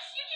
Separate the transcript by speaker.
Speaker 1: you